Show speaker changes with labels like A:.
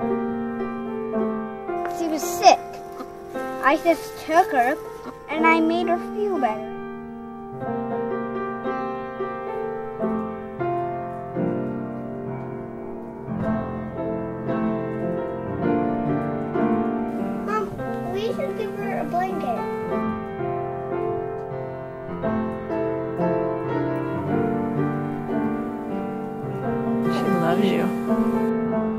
A: She was sick. I just took her and I made her feel better. Mom, we should give her a blanket.
B: She loves you.